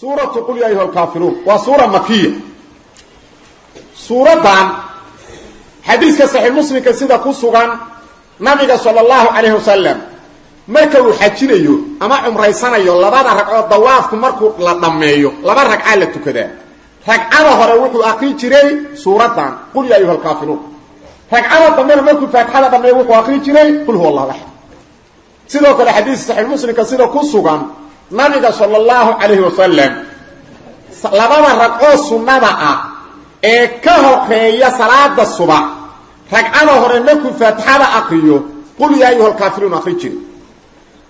suuratu qul ya ayuha alkaafiruun waa suura makiya suuraddan xadiiska saxiix muslimka sida ku sugan nabiga sala allahu calayhi wasalam marka uu xajinayo ama cumraysanayo labada ragcood dawaafku markuu la dhammeeyo laba ragcaa la tukadaa. Ragcada hore wuxuu akri jiray suuraddan qul ya ayuha alkaafiruun ragcada dambena markuu faatixada dhammeeyo wuxuu akri jiray qul huwa allahu axad sidoo kale xadiis saxiix muslimka sida ku sugan nabiga sala allahu calayhi wasalam labada ragcoo sunnada ah ee ka horreeya salaada subax ragcada hore markuu faatixada akriyo qul yaa ayuha alkaafiruun akri jiri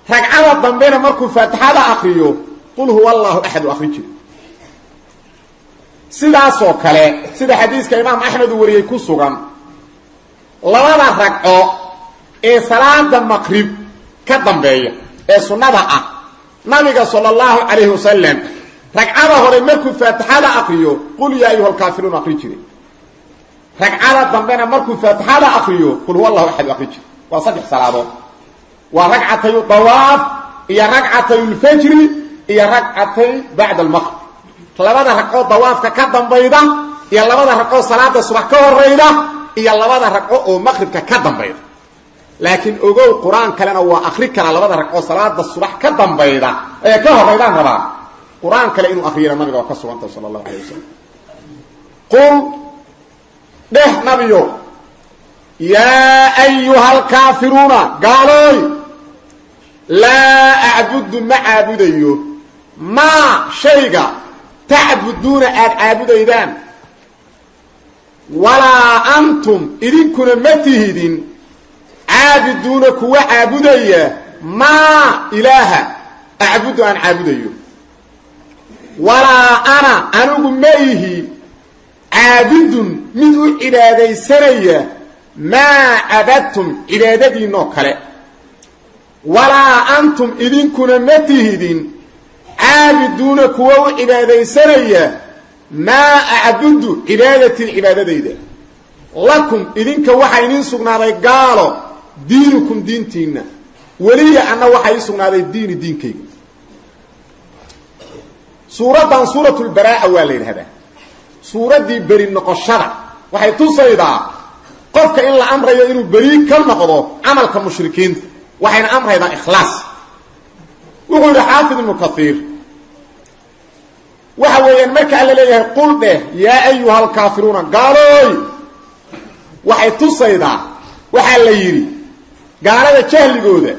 ragcada dambena markuu faatixada akriyo qul huwa allahu axadu akri jiri sidaasoo kale sida xadiiska imaam axmed uu wariyey ku sugan labada ragco ee salaada maqrib ka dambeeya ee sunnada ah nabiga sala allahu calayhi wasalam ragcada hore markuu faatixada akriyo qul yaa ayuha alkaafiruun akri jiri ragcada dambena markuu faatixada akriyo qul huwa allahu axadu akri jiri waa saddex salaadood waa ragcatayu dawaaf iyo ragcatay lfajri iyo ragcatay bacda almaqrib labada ragcoo dawaafka ka dambayda iyo labada ragcoo salaada subax ka horayda laakiin ogow qur'aan kalena waa akri karaa labada ragcoo salaada subax ka dambayda ee ka horaydaan rabaa qur'aan kale inuu akriyana nabiga waa ka sugantah sala allahu alay wasalam qul dheh nabiyo yaa ayuha alkaafiruuna gaalooy laa acbudu ma caabudayo maa shayga tacbuduuna aada caabudaydaan walaa antum idinkuna ma tihidin caabiduuna kuwa caabudaya maa ilaaha acbudu aan caabudayo. Walaa ana anigu ma ihi caabidun mid u cibaadaysanaya maa cabadtum cibaadadiinoo kale. Walaa antum idinkuna ma tihidin caabiduuna kuwa u cibaadaysanaya maa acbudu cibaadatii cibaadadayda lakum idinka waxaa idiin sugnaaday gaalo diinukum diintiinna. Weliya anna waxaa ii sugnaaday diini diinkayga. Suuraddan suuratulbaraa'a waa la yidhahdaa suuraddii beri noqoshada waxay tusaydaa qofka in la amrayo inuu beri ka noqdo camalka mushrikiinta. Waxayna amraydaa ikhlaas. Wuxuu yidhi xaafid ibnu kaiir waxa weeyaan marka alla leeyahay qul dheh yaa ayuha alkaafiruuna gaalooy. Waxay tusaydaa waxaa la yidhi gaalada jahligooda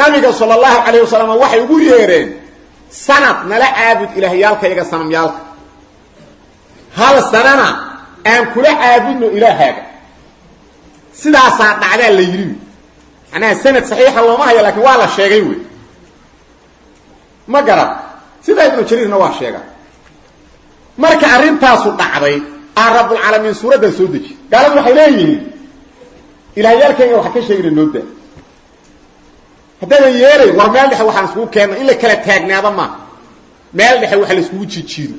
nabiga sala allahu calayh wasalam waxay ugu yeedheen sanad nala caabud ilaahyaalka iyaga sanamyaalka. Hal sanana aan kula caabudno ilaahaaga. Sidaasaa dhacdaa la yidhi. Macnaha sanad saxiixa looma hayo laakiin waa la sheegay wey. Ma garad sidaa ibnu jariirna waa sheega marka arrintaasu dhacday aa rabbulcaalamiin suuraddan soo deji. Gaaladu waxay leeyihiin ilaahyaalkayga waxa ka sheegina nooda haddaadan yeelay war meel dhexe waxaan iskugu keenna in la kala taagnaaba maaha meel dhexe waxa la iskugu jijiido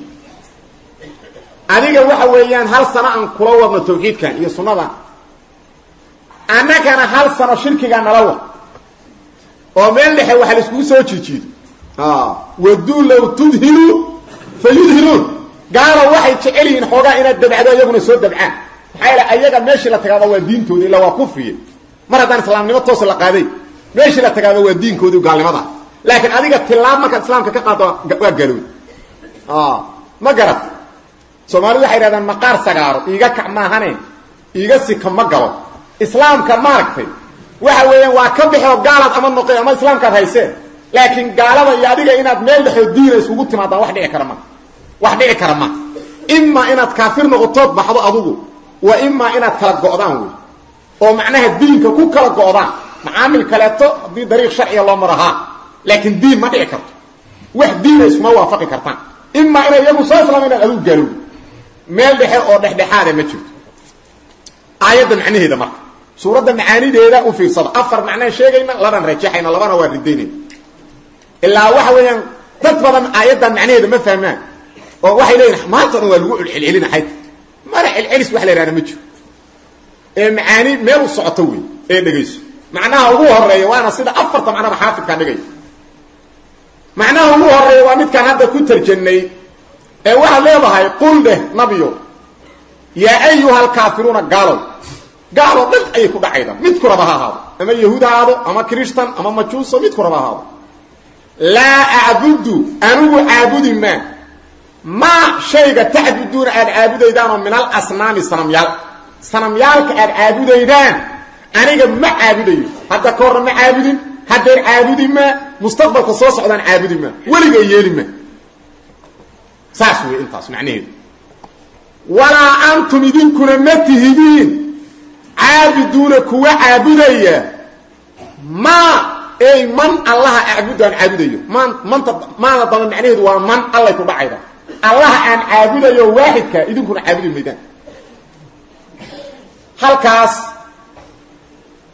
adiga waxa weeyaan hal sano aan kula wadno tawxiidkan iyo sunnadan annagana hal sano shirkigaa nala wad oo meel dhexe waxa la iskugu soo jijiido waduu low tudhilu fa yudhiluun gaalo waxay jecel yihiin xoogaa inaad dabcdo iyaguna soo dabcaan maxaa yaele ayaga meeshii la tagaaba waa diintooda illa waa kufriye mar haddaan islaamnimo toos la qaaday meeshii la tagaaba waa diinkoodii gaalnimada. Laakiin adiga tilaab markaad islaamka ka qaado waa gaalowd ma garat soomaalidu waxay yidhahdaan maqaar sagaaro iiga kac maahane iiga sika ma galo. Islaamka maaragtay waxa weeyaan waa ka baxoo gaalaad ama noqe ama islaamkaad hayseen laakiin gaalada iyo adiga inaad meel dhexoo diina iskugu timaadaan wax dhici kara ma. Wax dhici kara ma. Imaa inaad kaafir noqotood baxdo adugu wa imaa inaad kala go'daan wey oo macnaha diinka ku kala go'daan. Macaamil kaleeto haddii dariiq sharciga loo marahaa laakiin diin ma dhici karto. Wax diina iskuma waafaqi kartaan. Imaa inay iyagu soo islaama inaad adugu meel dhexe oo dhexdhexaada ma jirto. Aayadda macnaheeda marka. Suuradda macaanideeda u fiirsada. Afar macnaan sheegayna laban rajaxayna labana waa ridaynayna ilaa waxa weeyaan dad badan aayaddan macnaheeda ma fahmaan. Oo waxay leeyihiin maanta waa lagu celcelina mana celcelis wax la yihahda ma jiro. Ee macaani meel u socoto wey ee dhegayso. Macnaha ugu horreeya waana sida afarta macnaba xaafidkaa dhigaya macnaha ugu horreeya waa midkaan hadda ku tarjannay ee waxaad leedahay qul dheh nabiyo yaa ayuha alkaafiruuna gaalow. Gaaloo dhan ayay ku dhacayda. Mid kuraba ha ahaado. Ama yahuud ha ahaado ama kristan ama majuuso mid ha ahaado. Laa acbudu anigu caabudi maa shayga tacbuduuna aad caabudaydaan oo min al asnaami sanamyaal. Sanamyaalka aad caabudaydaan aniga ma caabudayo. Hadda ka horna ma caabudin haddeer caabudi maa mustaqbalka soo socdaan caabudi maa weliga yeeli maa saas wey intaas macnaheedu. Walaa antum idinkuna ma tihidiin caabiduuna kuwa caabudaya. Maa ey man allaha acbudu aan caabudayo. Man manta maada daba macnaheedu waa man allay ku dhacayda allaha aan caabudayo waaxidka idinkuna caabudi maydaan. Halkaas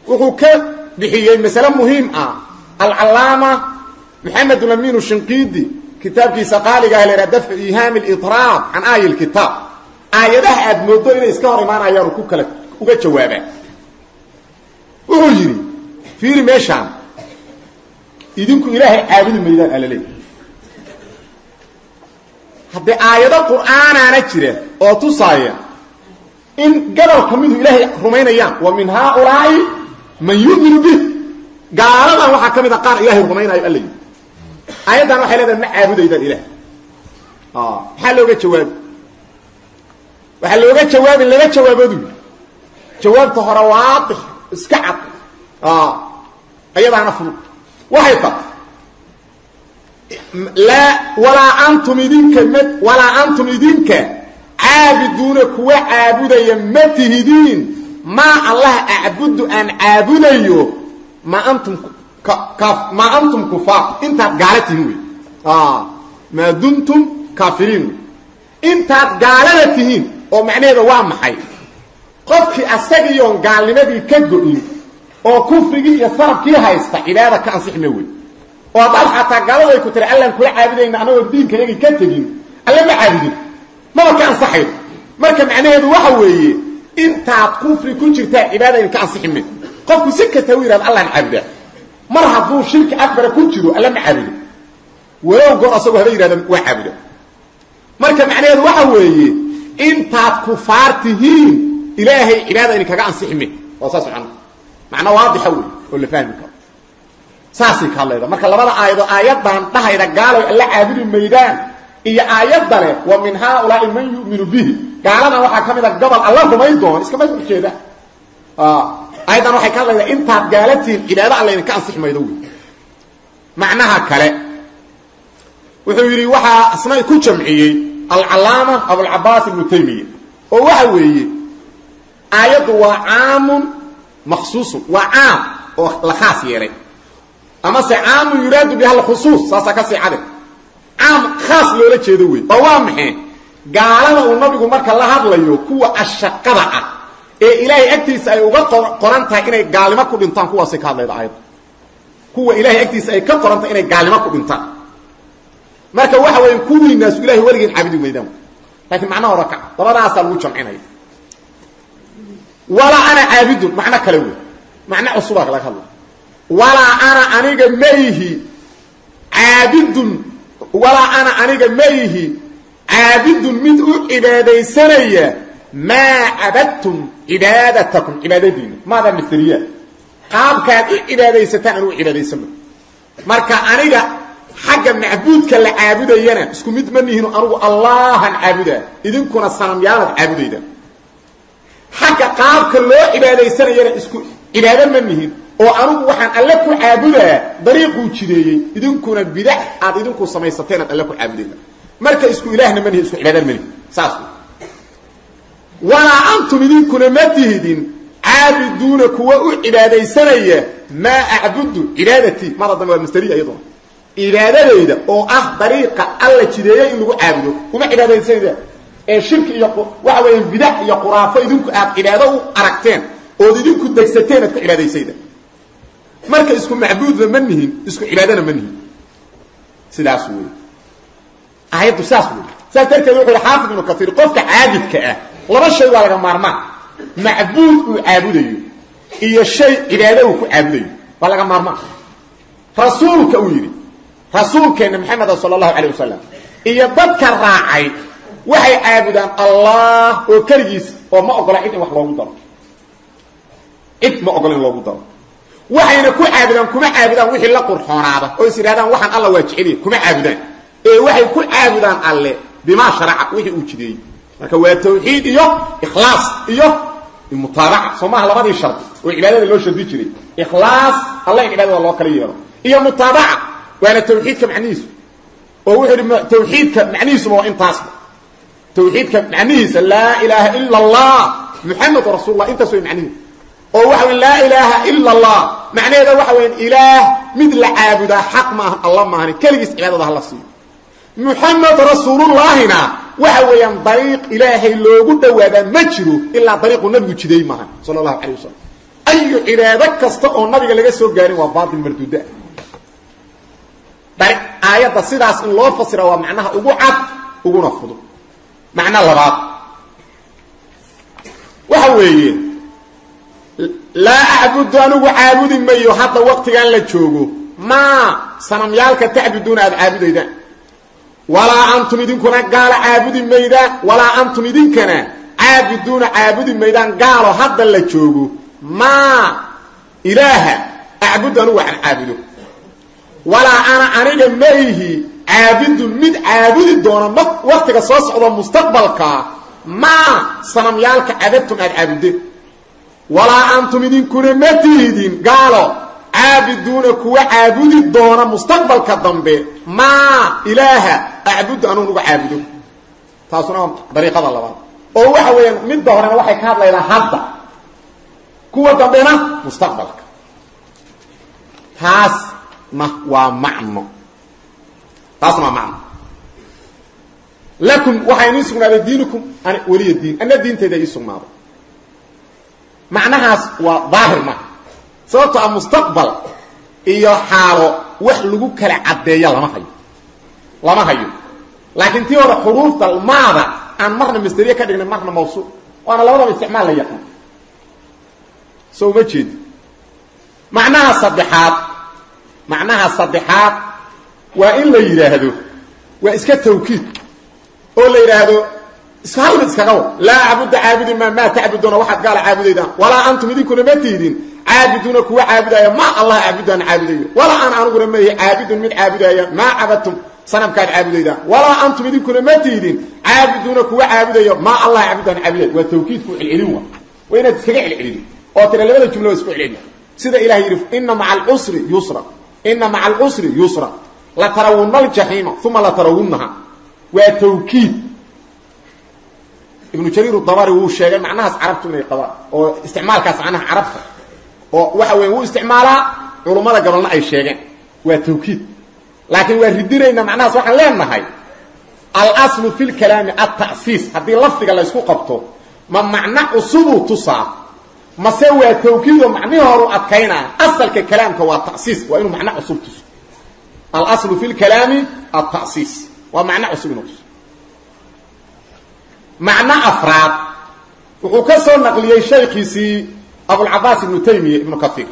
wuxuu ka bixiyey masale muhiim ah. Alcalaama maxamed laminu shinqiidi kitaabkiisa qaaliga ah lahaa dafcu ihaami litraab can aaya lkitaab aayadaha aad moodo inay iska hor imaanayaanu ku kala uga jawaabaan wuxuu yidhi fiiri meeshaan idinku ilaahay caabudi haddee aayado qur'aanaana jira oo tusaaya in gabal ka midu ilaahay rumaynayaan wa min haaulaa'i man yu'minu bih gaaladan waxaa ka mid a qaar ilahay rumaynayo alla yidhi. Aayaddan leedahay ma caabudaydaan ilaah. Maxaa looga jawaabi waxaa looga jawaabi laba jawaabodu jawaabta walaa antum idinka m walaa antum idinka caabiduuna kuwa caabudaya ma tihidiin. Maa allaha acbudu aan caabudayo ma antum maa antum kufaar. Intaad gaala tihiin wey. Maa dumtum kaafiriin wey. Intaad gaalada tihiin oo macnaheeda waa maxay? Qofkii asagiiyoon gaalnimadii ka go-in oo kufrigii iyo sarabkii haysta cibaada ka ansixma wey oo haddaad xataa gaaladu ay ku tiri allaan kula caabudayna anagoo diinkayagii ka tegin. Alle ma caabudin maba ka ansaxaydo marka macnaheedu waxa weeye intaad kufri ku jirtaa cibaada in ka ansixi me qofku si kasta u yihahdo allaan caabudaa mar hadduu shirki akbara ku jiro alle ma caabudo walow goor asagoo haba yihahda waa caabuda marka macnaheedu waxa weeye intaad kufaar tihiin ilaahay cibaada idin kaga ansixi me waa saas macna macna waadixa wey oo la fahmi karo saasay ka hadlayda marka labada aayado aayaddan dhahayda gaaloy alla caabudi maydaan. Iyo aayadda leh wa min haaulaai man yu'minu bihi. Gaaladan waxaa ka mid a gobol alla rumayn doon iskama horjeeda aayaddan waxay ka hadlaydaa intaad gaalatiin cibaado alla idinka ansixi maydo wey macnaha kale wuxuu yidhi waxaa isna ku jamciyey alcalaama abulcabaas ibnu taymiya oo waxa weeye aayaddu waa caamun maksuusun waa caam oo la khaas yeelay amase caamun yuraadu biha alkhusuus saasaa ka sii cade caam khaas loola jeedo wey oo waa maxay gaalada uu nabigu marka la hadlayo kuwa ashaqada ah ee ilaahay agtiisa ay uga qoran tahay inay gaalnimo ku dhintaan kuwaasay ka hadlayda aayadda kuwa ilahay agtiisa ay ka qoran inay gaalnimo ku dhintaan. Marka waxa weya kuwiinaasu ilahay weligiin caabudi maydaan laakiin macnaha hore kaca labadaasaa lagu jamcinaya. Walaa ana caabidun macno kale wey macno cusubaa laga hadla walaa ana aniga maihi caabidun walaa ana aniga maihi caabidun mid u cibaadaysanaya maa cabadtum cibaadatakum cibaadadiina maada mithliya qaabkaad u cibaadaysataan anugu cibaadaysama marka aniga xagga macbuudka la caabudayana isku mid ma nihino anugu allahan caabudaa idinkuna sanamyaalaad caabudayda. Xagga qaabka loo cibaadaysanayana isku cibaado ma nihin oo anugu waxaan alle ku caabudaa dariiquu jideeyey idinkuna bidax aad idinku samaysateen aad alle ku caabudayda marka isku ilaahna ma nihin isku cibaadana ma nihin saas walaa antum idinkuna ma tihidin caabiduuna kuwa u cibaadaysanaya maa acbudu cibaadatii mara dambe waa mastariya iyaduna cibaadadayda oo ah dariiqa alla jideeyey in lagu caabudo uma cibaadaysanayda. Ee shirki iyo waxa weeyaan bidax iyo quraafo idinku aad cibaado u aragteen ood idinku degsateen aad ku cibaadaysayda marka isku macbuudna ma nihin isku cibaadana ma nihin sidaas wey aayaddu saas wey saas darteed wuxu yhi xaafid ibnu kaiir qofka caabidka ah laba shay waa laga maarmaan. Macbuud uu caabudayo iyo shay cibaado uu ku caabudayo waa laga maarmaan. Rasuulka uu yidhi rasuulkeenna maxameda sala allahu calayh wasalam iyo dadka raacay waxay caabudaan allah oo keligiis oo ma ogola cid in wax loogu daro. Cid ma ogola in loogu daro waxayna ku caabudaan kuma caabudaan wixii la qurxoonaada oo is yidhahdaan alla waa jeceliya kuma caabudaan. Ee waxay ku caabudaan alle bimaa sharaca wixii uu jideeyey. Marka waa tawxiid iyo ikhlaas iyo mutaabaca. Soo labadii shardi oo cibaadada loo shardi jiray. Ikhlaas alla in cibaadada loo kala yeelo. Iyo mutaabaca waana tawxiidka macnihiisu. Oo wuxuu tawxiidka macnihiisuma waa intaasba tawxiidka macnihiisa laa ilaaha ila allah muxamedun rasuullah intaas way macnihiisu oo waxa weyn laa ilaaha ila allah macnaheeda waxa weyan ilaah mid la caabudaa xaq maahan alla maahani keligiis cibaadada hala siiyo. Muxamed rasuulullaahina waxa weeyaan dariiq ilaahay loogu dhowaadaa ma jiro ilaa dariiqu nabigu jideey maaha sala allahu calay wasalam ayu cibaado kasta oo nabiga laga soo gaarin waa baatil marduuda. Aayadda sidaas in loo fasira waa macnaha ugu cad uguna fudud macno labaad. Waxa weeye laa acbudu anigu caabudi mayo hadda waqtigan la joogo. Maa sanamyaalka tacbuduuna aada caabudaydaan. Walaa antum idinkuna gaalo caabudi maydaan walaa antum idinkana caabiduuna caabudi maydaan gaalo hadda la joogo. Maa ilaaha acbudu anigu waxaan caabudo. Walaa ana aniga mayhi caabidun mid caabudi doona ma waktiga soo socdo mustaqbalkaa maa sanamyaalka cabadtum aada caabudeen walaa antum idinkuna ma tiidin gaalo caabiduuna kuwa caabudi doona mustaqbalka dambe. Maa ilaaha acbudu anuun uga caabudo. Taasuna waa dariiqada labaad. Oo waxa weeyaan midda horena waxay ka hadlaydaa hadda. Kuwa dambena mustaqbalka. Taasna waa macno. Taasna waa macno. Lakum waxaa inii sugnaaday diinukum weliya diin. Ana diintayda ii macnahaas waa daahir maha sababto a mustaqbal iyo xaalo wax lagu kala caddeeya lama hayo. Lama hayo. Laakiin tii hore xuruufta maada aan marna masteriye ka dhignay marna mawsuuc waana labadaba isticmaal la yaqaan. Soo uma jeedi. Macnaha saddexaad macnaha saddexaad waa in la yidhaahdo waa iska tawkiid. Oo la yidhaahdo mid iskaga wad. Laa acbuda caabudi maa maa tacbuduuna waxaad gaala caabudaydaan. Walaa antum idinkuna ma tiidin. Caabiduuna kuwa caabudaya ma allah caabudaan caabudayo walaa ana aniguna mahi caabidun mid caabudaya maa cabadtum sanamkaad caabudaydaan. Walaa antum idinkuna ma tiidin caabiduuna kuwa caabudayo maa allah caabudaan caabuday waa tawkiidku celcelin wa waa inaad iskaga celcelido oo tira labada jumlo waa isku celceli sida ilahay yidhi ina maca alcusri yusra. Ina maca alcusri yusra. Latarawunna aljaxiima uma latarawunnaha waa tawkiid ibnu jariir dabari wuu sheegay macnahaas carabtu inay qabaan oo isticmaalkaas macnaha carabta oo waxa weya wuu isticmaalaa culummada gabalna ay sheegeen. Waa tawkiid. Laakiin waa ridinayna macnahaas waxaan leenahay alaslu fi lkalaami alta'siis haddii lafdiga la ysku qabto ma macno cusubuu tusaa mase waa tawkiid oo macnihii horu adkaynaa. Asalka kalaamka waa ta'siis waa inuu macno cusub tuso. Alaslu fi lkalaami alta'siis waa macno cusub inuu macno afraad. Wuxuu ka soo naqliyey shaykhiisii abulcabaas ibnu taymiya ibnu kaiir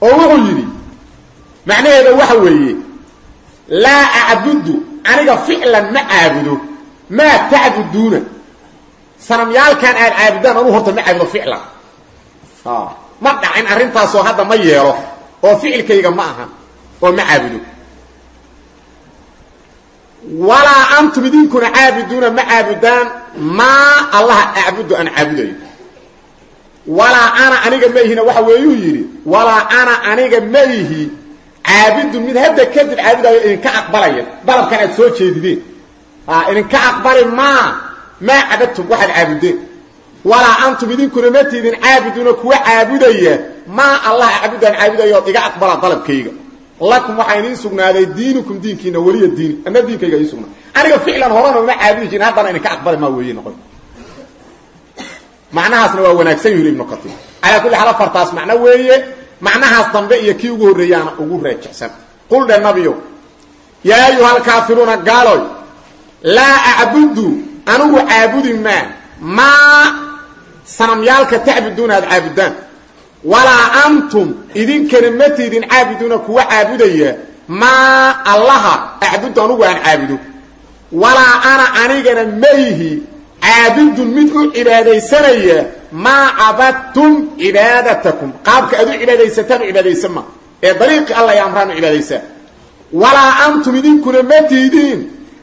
oo wuxuu yidhi macnaheeda waxa weeye laa acbudu aniga ficlan ma caabudo maa tacbuduuna sanamyaalkan aad caabudaan anuu horta ma caabudo ficlan. Ma dhacin arrintaasoo hadda ma yeelo oo ficilkayga ma aha oo ma caabudo walaa antum idinkuna caabiduuna ma caabudaan maa allaha acbudu aan caabudayo. Walaa ana aniga maihina waxa weeyuu yidhi walaa ana aniga maihi caabidun mid hadda kadib caabudayo idinka aqbalaya dalabkan aad soo jeedideen. Idinka aqbali maa maa cabadtum waxaad caabudeen. Walaa antum idinkuna ma tiidin caabiduuna kuwa caabudaya maa allah acbudaan caabudayo ood iga aqbala dalabkayga lakum waxaa idiin sugnaaday diinukum diinkiina weliya diini ana diinkayga ii sugnaaday aniga ficlan horena uma caabudi jirin haddana idinka aqbali maa weeye noqon. Macnahaasna waa wanaagsan yuhi ibnu katiir calaa kulli xaal afartaas macno weeye macnahaas dambe iyo kii ugu horreeyaana ugu raajixsan qul dhe nabiyo yaa ayuha alkaafiruuna gaaloy laa acbudu anugu caabudi maa maa sanamyaalka walaa antum idinkana ma tiidin caabiduuna kuwa caabudaya maa allaha acbudu anugu aan caabudo. Walaa ana anigana mayhi caabidun mid u cibaadaysanaya maa cabadtum cibaadatakum. Qaabka aad u cibaadaysataan u cibaadaysan ma. Ee dariiqii alla ay amraan u cibaadaysaan walaa antum idinkuna ma tiidiin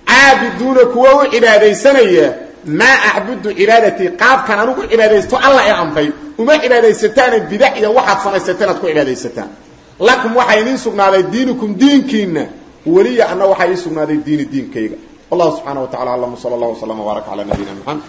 caabiduuna kuwa u cibaadaysanaya maa acbudu cibaadatii qaabkan anugu cibaadaysto alla ee amray. Uma cibaadaysataane bidac iyo waxaad samaysateen aad ku cibaadaysataan. Lakum waxaa idiin sugnaaday diinukum diinkiinna. Weliya anna waxaa ii sugnaaday diini diinkayga. Wallahu subxaana wa tacala aclam sala allah wslam wbaarak cala nabiyina maxamed